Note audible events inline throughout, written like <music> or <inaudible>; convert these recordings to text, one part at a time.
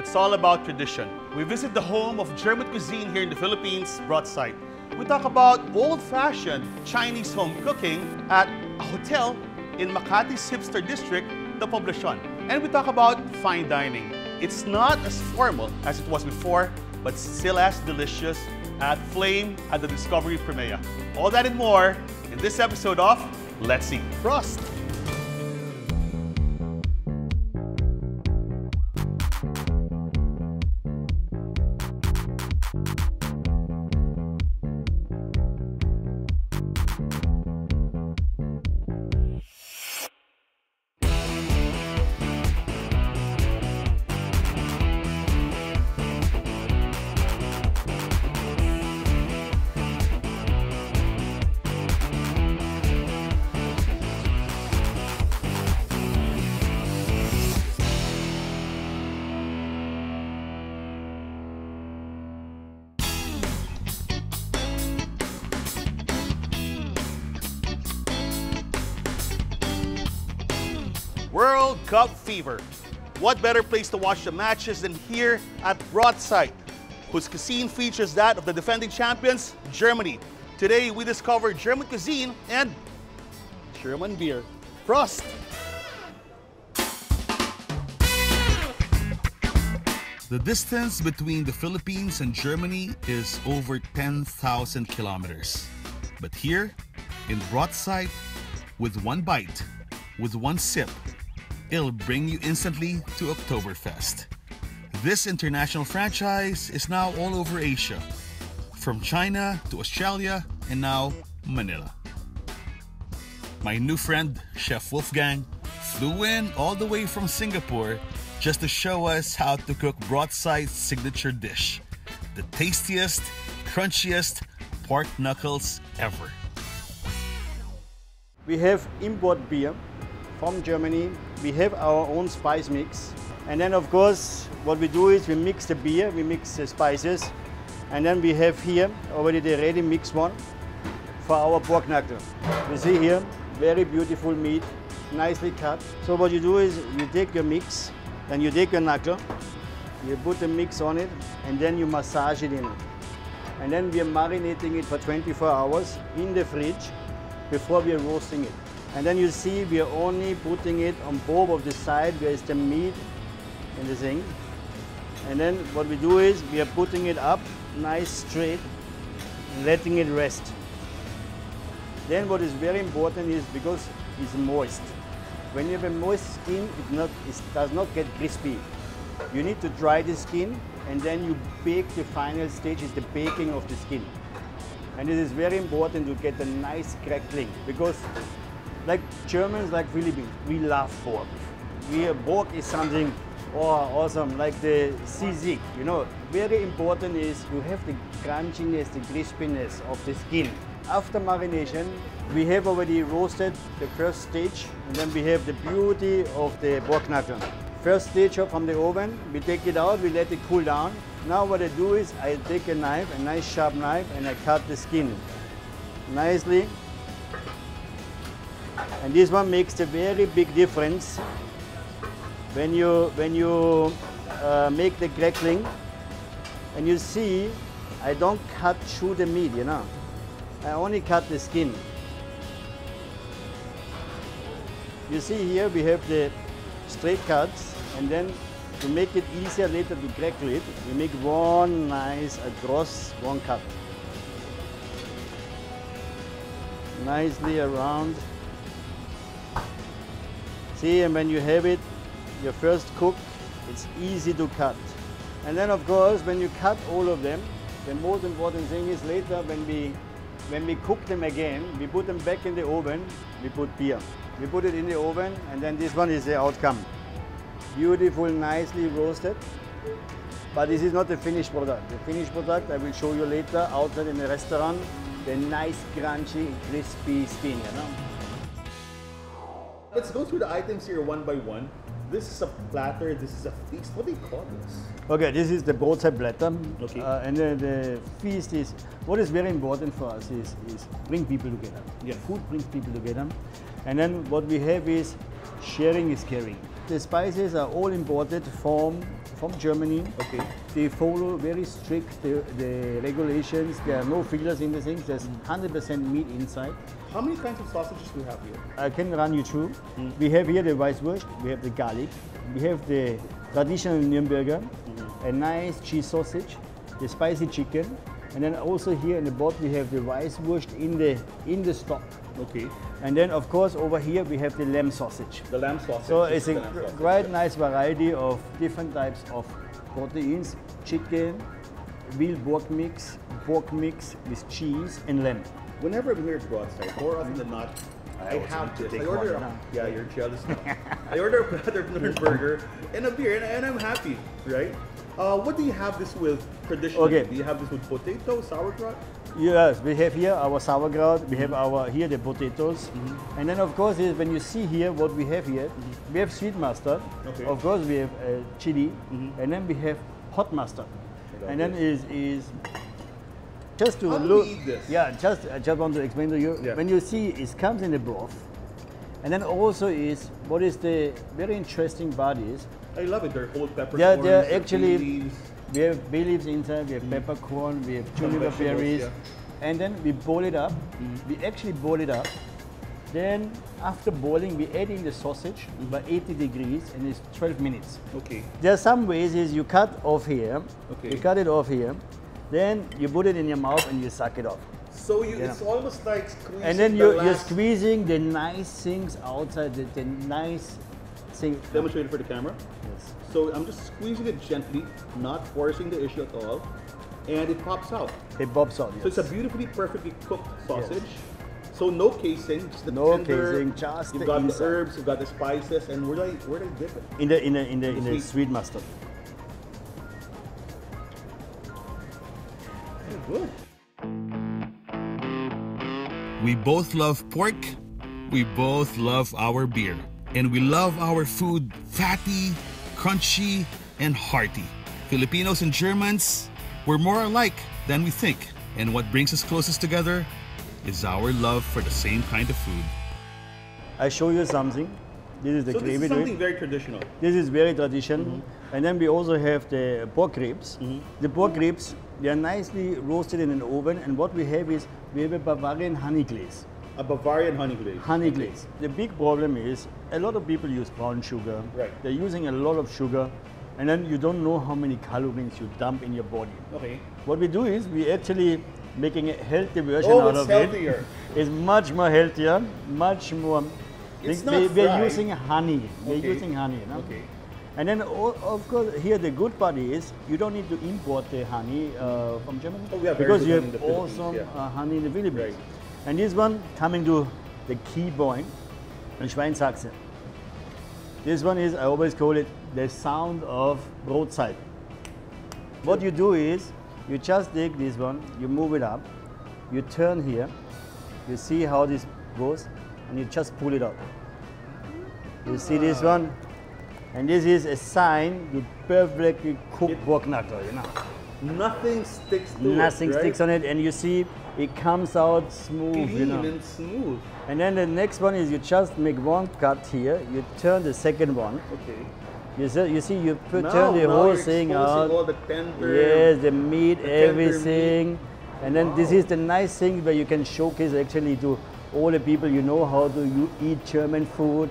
it's all about tradition. We visit the home of German cuisine here in the Philippines, Brotzeit. We talk about old-fashioned Chinese home cooking at a hotel in Makati's hipster district, the Poblacion. And we talk about fine dining. It's not as formal as it was before, but still as delicious at Flame at the Discovery Primea. All that and more in this episode of Let's Eat Frost. Cup fever. What better place to watch the matches than here at Brotzeit, whose cuisine features that of the defending champions, Germany. Today, we discover German cuisine and German beer. Prost! The distance between the Philippines and Germany is over 10,000 kilometers. But here, in Brotzeit, with one bite, with one sip, it'll bring you instantly to Oktoberfest. This international franchise is now all over Asia, from China to Australia and now Manila. My new friend, Chef Wolfgang, flew in all the way from Singapore just to show us how to cook Brotzeit's signature dish, the tastiest, crunchiest pork knuckles ever. We have import beer from Germany. We have our own spice mix. And then of course, what we do is we mix the beer, we mix the spices. And then we have here already the ready mixed one for our pork knuckle. You see here, very beautiful meat, nicely cut. So what you do is you take your mix, then you take your knuckle, you put the mix on it, and then you massage it in. And then we are marinating it for 24 hours in the fridge before we are roasting it. And then you see we are only putting it on both of the side where is the meat in the thing. And then what we do is we are putting it up nice straight, letting it rest. Then what is very important is because it's moist. When you have a moist skin, it, not, it does not get crispy. You need to dry the skin and then you bake the final stage is the baking of the skin. And it is very important to get a nice crackling because like Germans, like Philippines, we love pork. We, pork is something oh, awesome, like the sisig, you know. Very important is you have the crunchiness, the crispiness of the skin. After marination, we have already roasted the first stage, and then we have the beauty of the pork knuckle. First stage from the oven, we take it out, we let it cool down. Now what I do is I take a knife, a nice sharp knife, and I cut the skin nicely. And this one makes a very big difference when you when you uh, make the crackling. And you see, I don't cut through the meat, you know. I only cut the skin. You see here we have the straight cuts and then to make it easier later to crackle it, we make one nice across one cut. Nicely around. See, and when you have it, your first cook, it's easy to cut. And then of course, when you cut all of them, the most important thing is later when we when we cook them again, we put them back in the oven, we put beer. We put it in the oven and then this one is the outcome. Beautiful, nicely roasted. But this is not the finished product. The finished product I will show you later outside in the restaurant. The nice, crunchy, crispy skin, you know. Let's go through the items here one by one. This is a platter, this is a feast. What do you call this? Okay, this is the Brotzeit platter. Okay. Uh, and then the feast is, what is very important for us is, is bring people together. Yeah. Food brings people together. And then what we have is sharing is caring. The spices are all imported from, from Germany. Okay. They follow very strict the, the regulations. There are no fillers in the things. There's 100% meat inside. How many kinds of sausages do we have here? I can run you through. Hmm. We have here the Weisswurst, we have the garlic, we have the traditional Nürnberger, hmm. a nice cheese sausage, the spicy chicken, and then also here in the bottom we have the Weisswurst in the in the stock. Okay. And then of course over here we have the lamb sausage. The lamb sausage. So it's a the lamb sausage. quite nice variety of different types of proteins, chicken, veal pork mix, pork mix with cheese and lamb. Whenever I'm here at Brotzeit, more often than not, I, also have to this. take I order. a- yeah, you're jealous now. I order a Paternoster <laughs> burger and a beer, and, and I'm happy, right? Uh, what do you have this with traditionally? Okay. Do you have this with potato, sauerkraut? Yes, we have here our sauerkraut, we have our here the potatoes, mm-hmm. and then of course is when you see here what we have here, mm-hmm. we have sweet mustard, Okay. of course we have uh, chili, mm-hmm. and then we have hot mustard, and then is is just to How look. Yeah, just I just want to explain to you. Yeah. When you see it comes in the broth, and then also is what is the very interesting part is I love it. They're whole they're, they're they're actually leaves. We have bay leaves inside, we have peppercorn, we have juniper berries, yeah. Mm. and then we boil it up. We actually boil it up. Then after boiling, we add in the sausage Mm. by 80 degrees, and it's 12 minutes. Okay. There are some ways is you cut off here, Okay. you cut it off here, then you put it in your mouth and you suck it off. So you, Yeah. it's almost like squeezing And then the you, you're squeezing the nice things outside, the, the nice thing. Demonstrate it for the camera. Yes. So I'm just squeezing it gently, not forcing the issue at all, and it pops out. It pops out. So it's a beautifully, perfectly cooked sausage. So no casing, just the No tender. casing, just You've the got inside. the herbs, you've got the spices, and where do I where do I dip it? in the in the in the, in the Sweet. sweet mustard. Good. We both love pork. We both love our beer. And we love our food fatty, crunchy, and hearty. Filipinos and Germans, we're more alike than we think. And what brings us closest together is our love for the same kind of food. I show you something. This is the So this gravy is to something it. very traditional. This is very traditional. Mm-hmm. And then we also have the pork ribs. The pork ribs, they are nicely roasted in an oven. And what we have is we have a Bavarian honey glaze. A Bavarian honey glaze. Honey glaze. The big problem is a lot of people use brown sugar. Right. They're using a lot of sugar. And then you don't know how many calories you dump in your body. Okay. What we do is we actually making a healthy version Oh, out it's of healthier. it. <laughs> It's much more healthier, much more. It's not we are using honey. We're Okay. using honey. Know? Okay. And then, of course, here the good part is you don't need to import the honey uh, from Germany Oh, we have because you have in the Philippines, awesome yeah. uh, honey in the Philippines. Right. And this one coming to the key point, the Schweinshaxe. This one is I always call it the sound of Brotzeit. What you do is you just take this one, you move it up, you turn here, you see how this goes, and you just pull it up. You see this ah. one, and this is a sign you perfectly cook knuckle. You know, Nothing sticks to nothing it. right? sticks on it, and you see it comes out smooth. Clean You know. and smooth. And then the next one is you just make one cut here, you turn the second one. Okay. You see, you, see, you put, Now- turn the whole thing out. all the tender. Yes, the meat, the everything. And then this is the nice thing where you can showcase actually to all the people you know how to you eat German food.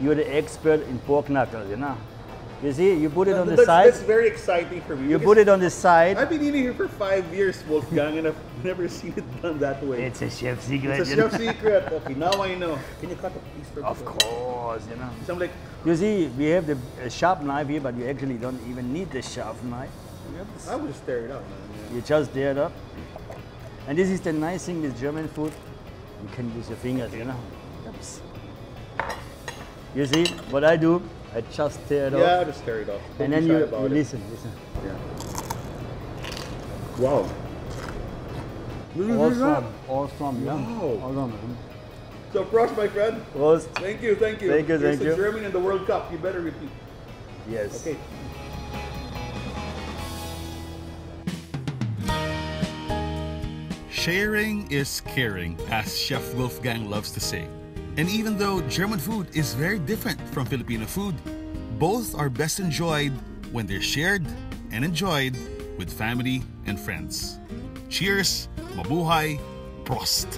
You're the expert in pork knuckle, you know. You see, you put it on the that's, side. That's very exciting for me. You put it on the side. I've been eating here for five years, Wolfgang, and I've never <laughs> seen it done that way. It's a chef secret. It's a you know. chef secret. Okay, now I know. Can you cut a piece for me? Of course, you know. So I'm like, You see, we have the uh, sharp knife here, but you actually don't even need the sharp knife. You have this- I would just tear it out, man. You just tear it up. And this is the nice thing with German food. You can use your fingers, you know. Oops. You see, what I do, I just tear it Yeah, yeah just tear it off. Don't And then you, you it. listen, listen. Wow. Awesome, awesome, yeah. Wow. Awesome. So, Prost, my friend. Prost. Thank you, thank you. Thank you, Here's thank to you. Germany and the World Cup. You better repeat. Yes. Okay. Sharing is caring, as Chef Wolfgang loves to say. And even though German food is very different from Filipino food, both are best enjoyed when they're shared and enjoyed with family and friends. Cheers, mabuhay, prost!